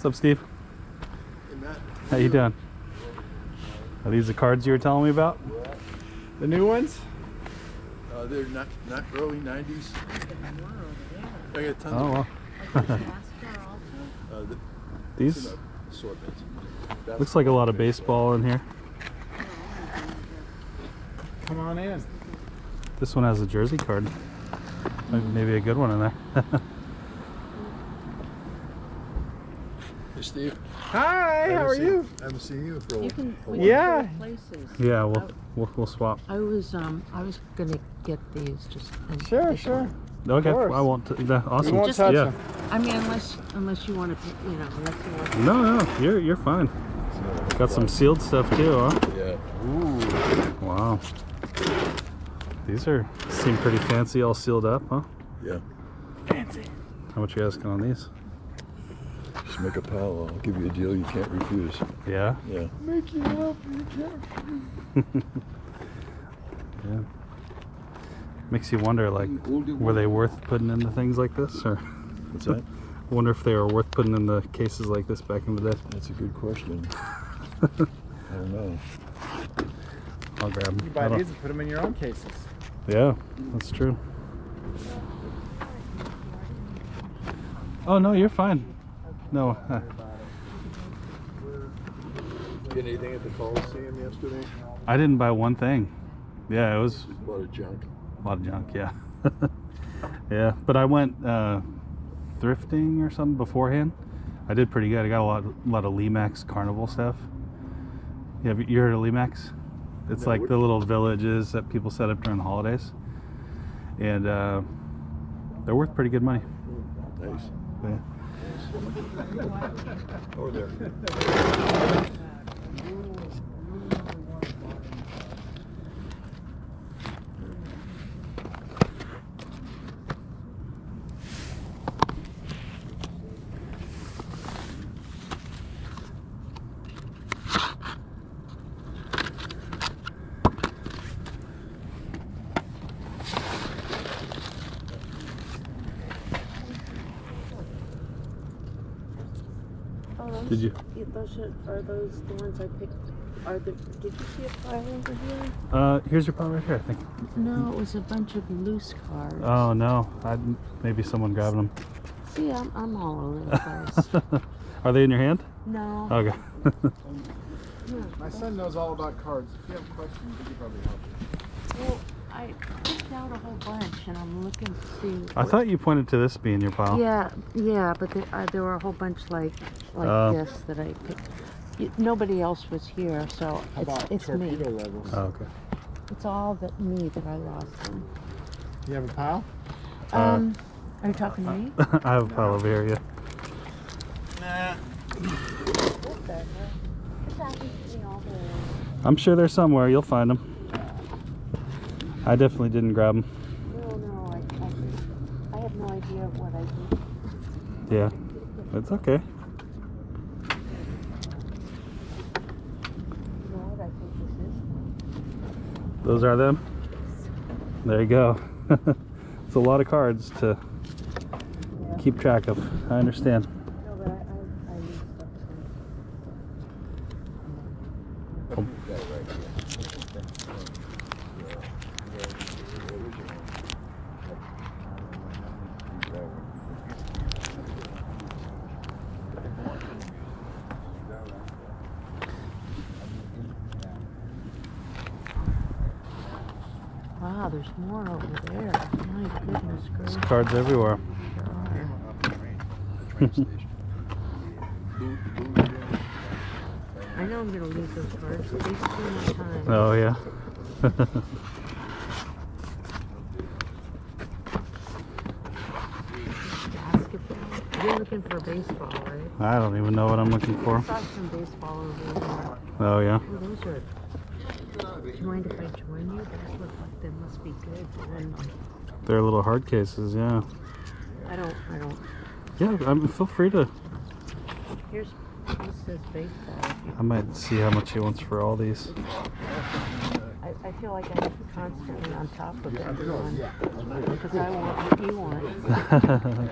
What's up, Steve? Hey, Matt. How you doing? Are these the cards you were telling me about? The new ones? Uh, they're not not early '90s. I got tons Oh, of well. uh, the, These in a assortment. looks like a lot of baseball in here. Come on in. This one has a jersey card. Maybe- Maybe a good one in there. Hey, Steve. Hi, how are you? I haven't seen you for a You can. while. Yeah. can Places. yeah, we'll, we'll we'll swap. I was um I was gonna get these just. in Sure, addition. sure. Okay, course. I won't. t- yeah, awesome. won't Just- touch yeah. them. I mean, unless unless you want to, you know, unless you want. No, no, you're you're fine. Got some sealed stuff too, huh? Yeah. Wow. These are seem pretty fancy, all sealed up, huh? Yeah. Fancy. How much you asking on these? Just make a pal. I'll give you a deal you can't refuse. Yeah. Yeah. Make you up, you can't. Yeah. Makes you wonder, like, were they worth putting into things like this, or What's that? I wonder if they were worth putting in the cases like this back in the day. That's a good question. I don't know. I'll grab them. You buy these and put them in your own cases. Yeah, that's true. Oh no, you're fine. No, uh, Get anything at the Coliseum yesterday? I didn't buy one thing. Yeah, it was A lot of junk. a lot of junk. Yeah, yeah. But I went uh, thrifting or something beforehand. I did pretty good. I got a lot, a lot of Lemax Carnival stuff. Yeah, you heard of Lemax? It's No, like the little villages that people set up during the holidays, and uh, they're worth pretty good money. Nice. Yeah. Over there. Oh, those, Did you- yeah, Those are, are those the ones I picked? Are the? Did you see a pile over here? Uh, here's your pile right here, I think. No, it was a bunch of loose cards. Oh no, I maybe someone grabbed them. See, I'm I'm all over the place. Are they in your hand? no. Okay. My son knows all about cards. If you have questions, he can probably help you. Well, I picked out a whole bunch, and I'm looking to see. I thought you pointed to this being your pile. Yeah, yeah, but there, uh, there were a whole bunch like like Oh. this that I picked. Y- Nobody else was here, so it's, about it's me. levels? Oh, okay. It's all that me that I lost them. You have a pile? Uh, Um, are you talking to me? I have a pile over here, yeah. I'm sure they're somewhere. You'll find them. I definitely didn't grab them. No, no, I, I, I have no idea what I did. Yeah, it's okay. You know what I think this is? Those are them. There you go. it's a lot of cards to Yeah. keep track of. I understand. No, but I, I, I used stuff. Oh. Wow, there's more over there. My goodness There's cards everywhere. I know I'm gonna lose those cards at least two more times. Oh yeah. You're looking for baseball, right? I don't even know what I'm looking I for. saw some baseball over there. Oh yeah. Oh, those are. Do you mind if I join you? Those look like they must be good. They're little hard cases. Yeah. I don't. I don't. Yeah. I mean, feel free to. Here's. This says baseball. I might see how much he wants for all these. I, I feel like I have to constantly on top of everyone because I want what you want.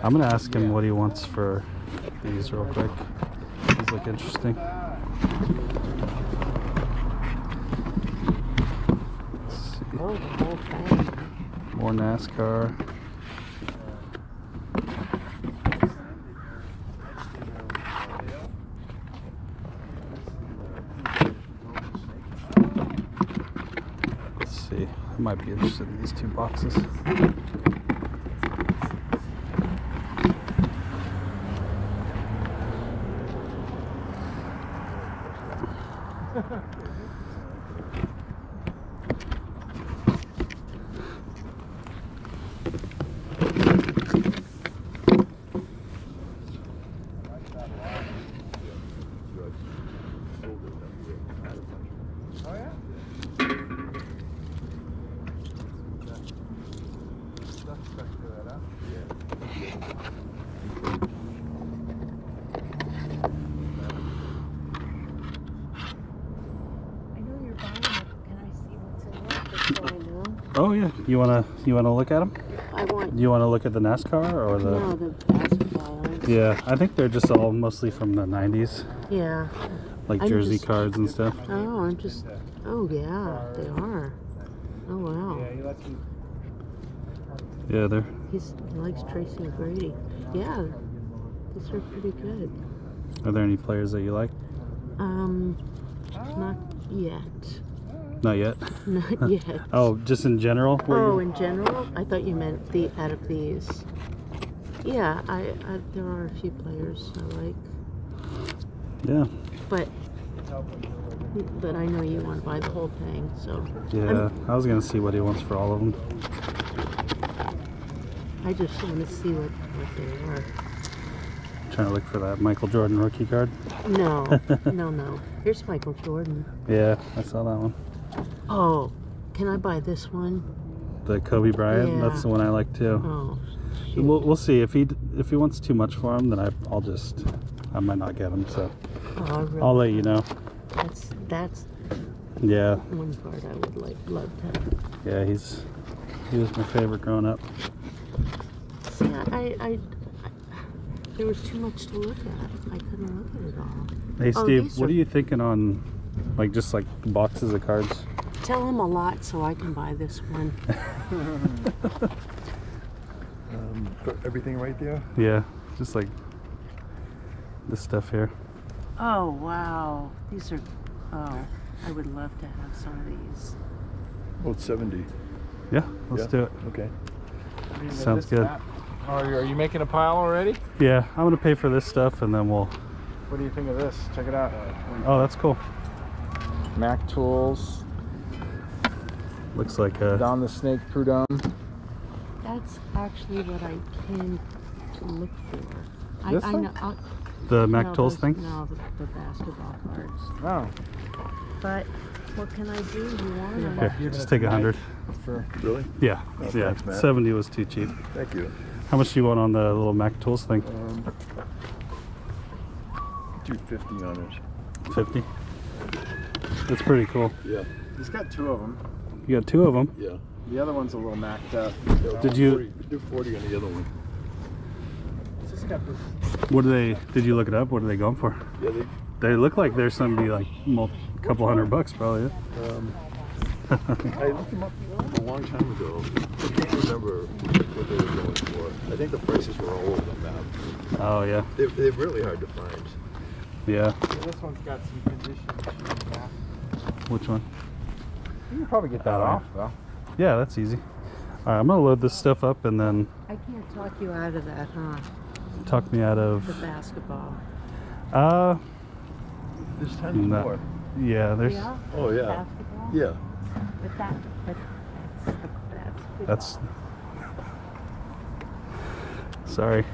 I'm gonna ask him what he wants for these real quick. These look interesting. Oh, the whole thing. More NASCAR. Let's see. I might be interested in these two boxes. I know you're buying it. Can I see what's in it? Just so I know. Oh yeah, you wanna you wanna look at them? I want. You wanna look at the NASCAR or the? No, the basketball. ones. Yeah, I think they're just all mostly from the '90s, Yeah. like I'm jersey just- cards and stuff. Oh, I'm just. Oh yeah, they are. Oh wow. he lets me. Yeah, they're He's, he likes Tracy McGrady. Yeah, these are pretty good. Are there any players that you like? Um, not yet. Not yet. Not yet. Oh, just in general? Oh, in general, I thought you meant the out of these. Yeah, I, I there are a few players I like, yeah, but but I know you want to buy the whole thing, so yeah. I was gonna see what he wants for all of them. I just want to see what what they are. trying to look for that Michael Jordan rookie card. No, no, no. Here's Michael Jordan. Yeah, I saw that one. Oh, can I buy this one? The Kobe Bryant. Yeah. That's the one I like too. Oh, shoot. We'll, we'll see if he if he wants too much for him, then I, I'll just I might not get him. So oh, really? I'll let you know. That's that's Yeah, one card I would like love to have. yeah. He's he was my favorite growing up. See, I, I, I, there was too much to look at. I couldn't look at it all. Hey Oh, Steve, these what are- are you thinking on like just like boxes of cards? Tell him a lot so I can buy this one. Um, put everything right there. Yeah, just like this stuff here. Oh wow, these are. Oh, I would love to have some of these. Oh, it's 70. Yeah, let's Yeah. do it. Okay. Sounds good. Are you, are you making a pile already? Yeah, I'm gonna pay for this stuff and then we'll. What do you think of this? Check it out. Oh, that's cool. Mac Tools, Looks like a. Don the Snake Prudhomme. That's actually what I came to look for. I, This I one? know. i The Mac no, Tools those- thing? No, the, the basketball cards. Oh, But what can I do? You want Yeah. them? Here, just take a hundred. for Really? Yeah, Oh, yeah. thanks, 70 was too cheap. Thank you. How much do you want on the little Mac Tools thing? Um, 250 on it. 50? That's pretty cool. Yeah. he's got two of them. You got two of them. Yeah. The other one's a little macked up. Did you- 40, do 40 on the other one. It's just got this. What do they, did you look it up? What are they going for? Yeah, they, They look like there's some be like a couple hundred bucks probably. um, I looked them up a long time ago. I can't remember what they were going for. I think the prices were all over the map. oh yeah, They, they're really hard to find. yeah. This one's got some condition. Which one? You can probably get that yeah. off though. Yeah, that's easy. All right, I'm gonna load this stuff up and then I can't talk you out of that, huh? talk me out of. The basketball. Uh, There's tons No. more. yeah. There's. yeah. Oh, yeah. Basketball. Yeah. But that, but that's, that's. That's. Sorry.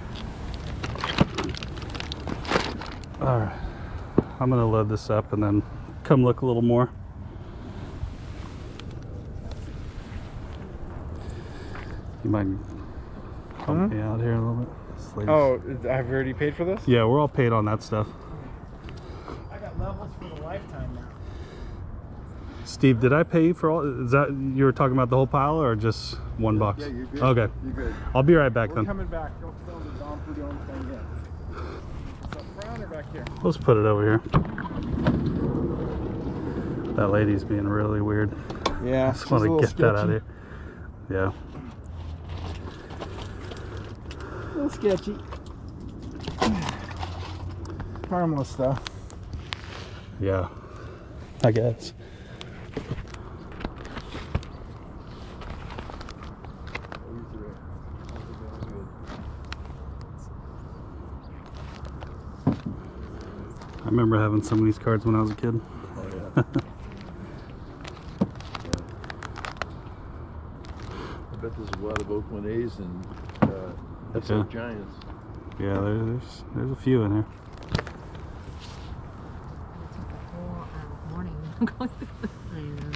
All right. I'm gonna load this up and then come look a little more. You mind helping Huh? Hmm? me out here a little bit? This lady's- Oh, have already paid for this? Yeah, we're all paid on that stuff. I got levels for the lifetime now. Steve, did I pay you for all? Is that you were talking about the whole pile or just one box? Yeah, you're good. Okay, You're good. I'll be right back We're then. coming back. Don't throw the Don Prudhomme thing in. Is up front or back here? Let's put it over here. That lady's being really weird. Yeah. I just want to get that out of here. Yeah. A little sketchy. Harmless though. Yeah. I guess. I remember having some of these cards when I was a kid. Oh, yeah. I bet there's a lot of Oakland A's and SO Yeah. Giants. Yeah, there, there's there's a few in here. whole morning going through. I know.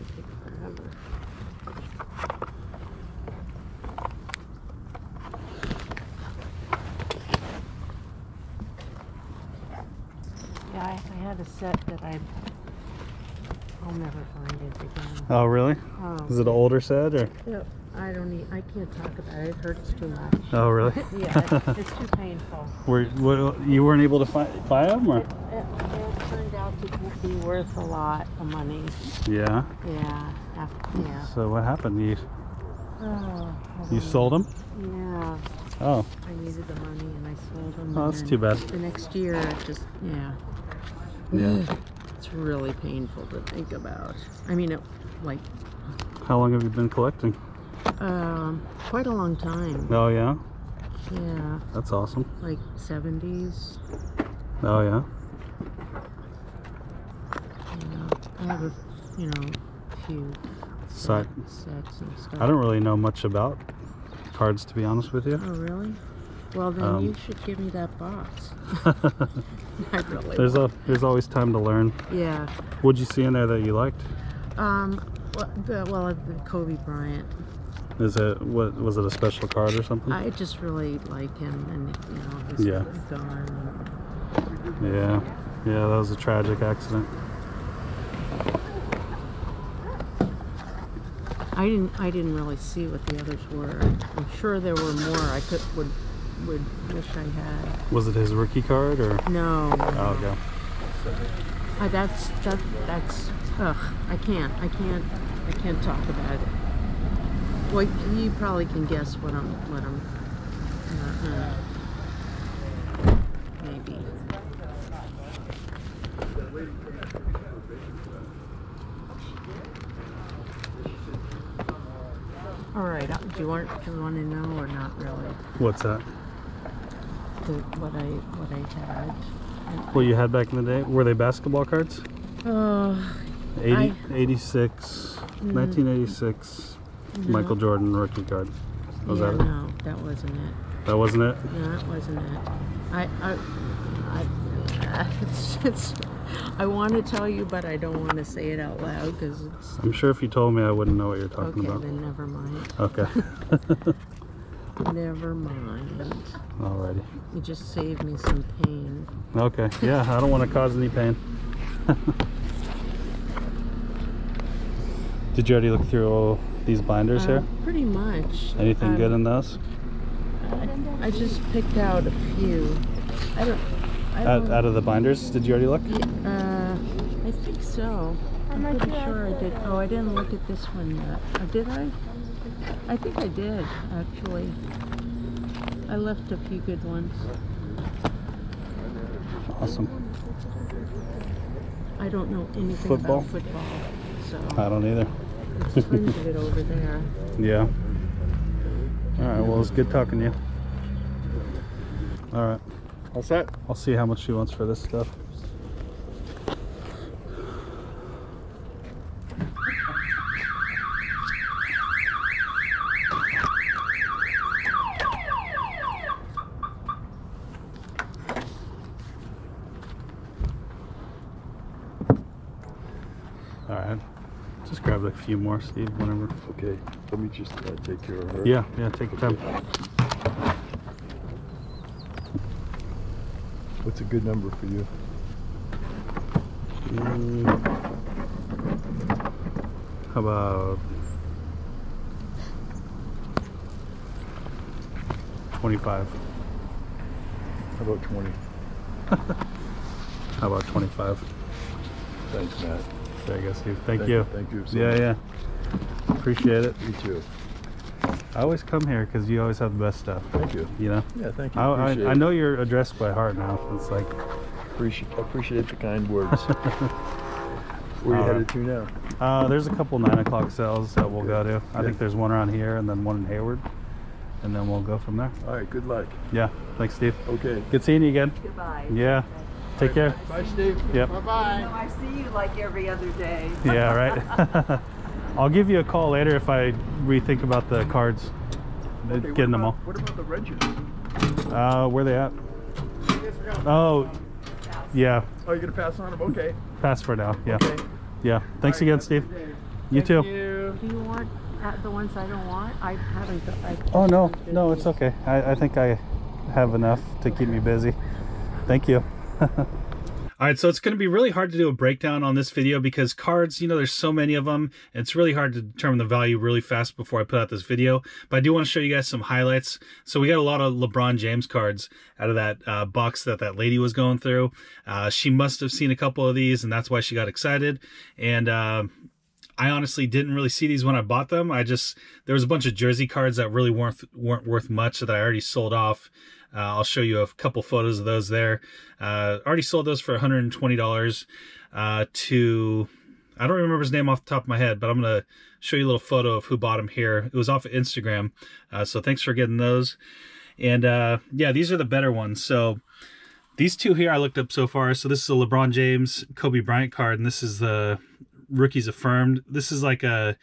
It takes forever. Yeah, I, I had a set that I. I'll never find it again. Oh, really? Oh, Is it an older set or? yep, I don't need. I can't talk about it. It hurts too much. Oh, really? yeah, it, it's too painful. Were, what, you weren't able to find, buy them or? It, it, it turned out to be worth a lot of money. Yeah. Yeah, after, yeah. So what happened? You Oh, you sold them? Yeah, Oh, I needed the money and I sold them. oh, that's too bad. The next year, it just yeah. Yeah. It's really painful to think about. I mean, it, like How long have you been collecting? Um, quite a long time. Oh yeah, Yeah, that's awesome. like 70s. Oh yeah. Yeah, I have a, you know, few set- sets and stuff. I don't really know much about cards to be honest with you. Oh, really? Well, then Um, you should give me that box. I really there's a there's always time to learn. Yeah. What'd you see in there that you liked? Um. Well, the, well, the Kobe Bryant. Is it what was it a special card or something? I just really like him, and you know, he's Yeah. gone. Yeah, yeah, that was a tragic accident. I didn't. I didn't really see what the others were. I'm sure there were more. I could would would wish I had. Was it his rookie card or? No. Oh, okay. Uh, that's that. That's. Ugh. I can't. I can't. I can't talk about it. Well, you probably can guess what I'm. What I'm. Uh, uh, maybe. All right. uh, Do you want? Do you want to know or not really? What's that? The, what I what I had. What you had back in the day? Were they basketball cards? Uh, 80, I- 86, Mm. 1986, Mm-hmm. Michael Jordan rookie card. Was yeah, that it? no, that wasn't it. That wasn't it? No, that wasn't it. I, I, I it's, it's, I want to tell you, but I don't want to say it out loud because it's I'm sure if you told me, I wouldn't know what you're talking okay. about. Then never mind. Okay. Never mind. Alrighty. You just saved me some pain. Okay. Yeah, I don't want to cause any pain. Did you already look through all these binders Uh, here? Pretty much. Anything Um, good in those? I, I just picked out a few. I don't. I Out, don't out of the binders? Did you already look? Yeah, uh, I think so. I'm pretty sure I did. Oh, I didn't look at this one yet. Uh, did I? I think I did, actually. I left a few good ones. Awesome. I don't know anything Football? about football, so I don't either. It's printed it over there. Yeah. All right. Well, it's good talking to you. All right. All set? I'll see how much she wants for this stuff. All right. Just grab a few more, Steve, whenever. Okay, let me just uh, take care of her. Yeah, yeah, take your time. What's a good number for you? Mm. How about 25? How about 20? How about 25? Thanks, Matt. There you go, Steve. Thank, you. Thank you. so Yeah, much. yeah. Appreciate it. You too. I always come here because you always have the best stuff. Thank you. You know. Yeah, thank you. I, I, appreciate I it. know your address by heart now. It's like Appreciate, appreciate the kind words. Where you All right. headed to now? uh, there's a couple nine o'clock sales that we'll go to. I Good. think there's one around here and then one in Hayward, and then we'll go from there. All right, good luck. Yeah. Thanks, Steve. Okay. Good seeing you again. Goodbye. Yeah. Take care. Bye, Steve. Yep. Bye No, bye. I see you like every other day. Yeah. Right. I'll give you a call later if I rethink about the cards. Okay, what Getting them all. What about the Regis? Uh, where they at? Oh, yeah. Oh, you're gonna pass on them? Okay. Pass for now. Yeah. Okay. Yeah. Thanks again, Steve. You too. You. Do you want uh, the ones I don't want? I haven't. got- I Oh no, no, it's okay. I, I think I have enough to keep me busy. Thank you. All right, so it's going to be really hard to do a breakdown on this video because cards, you know, there's so many of them. It's really hard to determine the value really fast before I put out this video. But I do want to show you guys some highlights. So we got a lot of LeBron James cards out of that uh, box that that lady was going through. Uh, she must have seen a couple of these, and that's why she got excited. And uh, I honestly didn't really see these when I bought them. I just there was a bunch of jersey cards that really weren't weren't worth much that I already sold off. Uh, I'll show you a couple photos of those there. Uh, already sold those for $120 uh, to I don't remember his name off the top of my head, but I'm gonna show you a little photo of who bought them here. It was off of Instagram, uh, so thanks for getting those. And uh, yeah, these are the better ones. So these two here I looked up so far. So this is a LeBron James, Kobe Bryant card, and this is the rookies affirmed. This is like a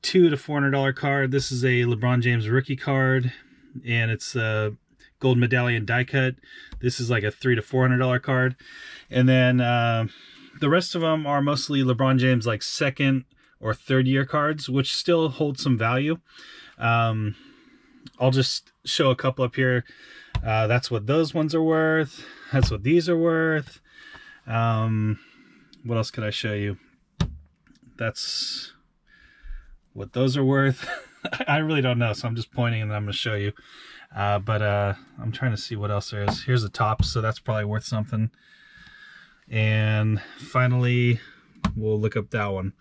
two to four hundred dollar card. This is a LeBron James rookie card, and it's a gold medallion die cut. This is like a three to four hundred dollar card, and then uh, the rest of them are mostly LeBron James like second or third year cards, which still hold some value. Um, I'll just show a couple up here. Uh, that's what those ones are worth. That's what these are worth. Um, what else could I show you? That's what those are worth. I really don't know, so I'm just pointing and I'm going to show you. Uh, but uh, I'm trying to see what else there is. Here's the top, so that's probably worth something. And finally, we'll look up that one.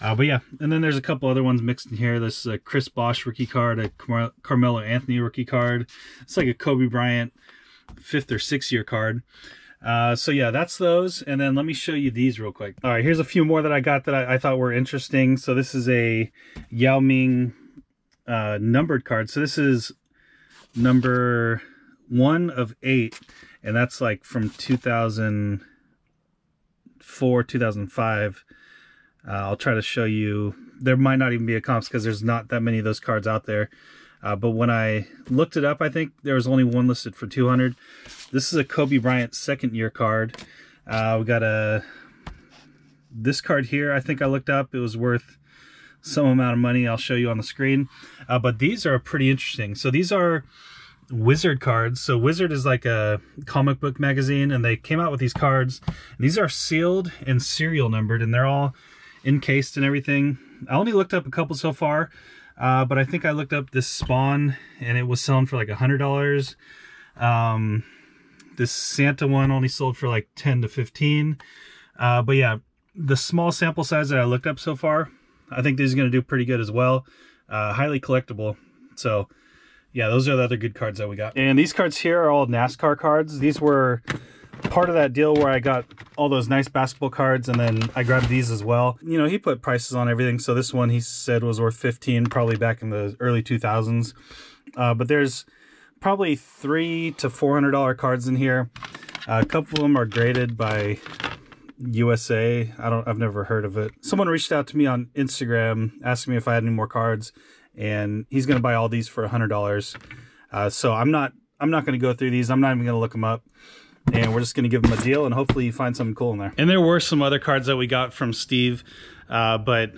Uh, but yeah, and then there's a couple other ones mixed in here. There's a Chris Bosh rookie card, a Car- Carmelo Anthony rookie card. It's like a Kobe Bryant fifth or sixth year card. Uh, so yeah, that's those. And then let me show you these real quick. All right, here's a few more that I got that I, I thought were interesting. So this is a Yao Ming uh, numbered card. So this is number one of eight, and that's like from 2004, 2005. Uh, I'll try to show you. There might not even be a comps because there's not that many of those cards out there. Uh, but when I looked it up, I think there was only one listed for 200. This is a Kobe Bryant second year card. Uh, we got a this card here. I think I looked up. It was worth some amount of money. I'll show you on the screen. Uh, but these are pretty interesting. So these are Wizard cards. So Wizard is like a comic book magazine, and they came out with these cards. These are sealed and serial numbered, and they're all encased and everything. I only looked up a couple so far, uh, but I think I looked up this Spawn, and it was selling for like a hundred dollars. Um, this Santa one only sold for like ten to fifteen. Uh, but yeah, the small sample size that I looked up so far, I think these are going to do pretty good as well. Uh, highly collectible. So yeah, those are the other good cards that we got. And these cards here are all NASCAR cards. These were part of that deal where I got all those nice basketball cards and then I grabbed these as well. You know, he put prices on everything. So this one he said was worth 15 probably back in the early 2000s. Uh, but there's probably three to four hundred dollar cards in here. Uh, a couple of them are graded by USA. I don't. I've never heard of it. Someone reached out to me on Instagram asking me if I had any more cards, and he's going to buy all these for a hundred dollars. Uh, so I'm not. I'm not going to go through these. I'm not even going to look them up. And we're just going to give him a deal, and hopefully you find something cool in there. And there were some other cards that we got from Steve, uh, but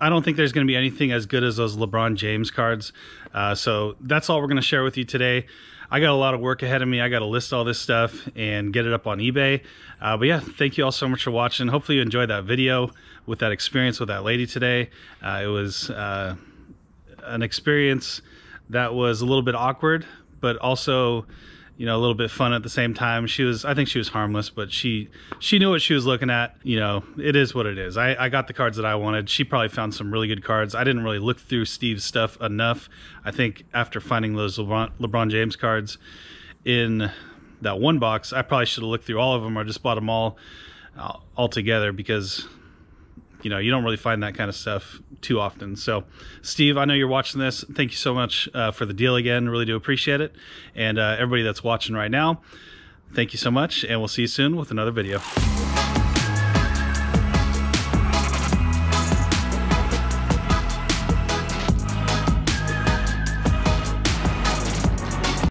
I don't think there's going to be anything as good as those LeBron James cards. Uh, so that's all we're going to share with you today. I got a lot of work ahead of me. I got to list all this stuff and get it up on eBay. Uh, but yeah, thank you all so much for watching. Hopefully you enjoyed that video with that experience with that lady today. Uh, it was uh, an experience that was a little bit awkward, but also you know, a little bit fun at the same time. She was, I think she was harmless, but she, she knew what she was looking at. You know, it is what it is. I, I got the cards that I wanted. She probably found some really good cards. I didn't really look through Steve's stuff enough. I think after finding those LeBron, LeBron James cards in that one box, I probably should have looked through all of them or just bought them all, uh, all together because you know you don't really find that kind of stuff too often. So steve i know you're watching this. Thank you so much uh, for the deal again. Really do appreciate it. And uh, everybody that's watching right now thank you so much. And we'll see you soon with another video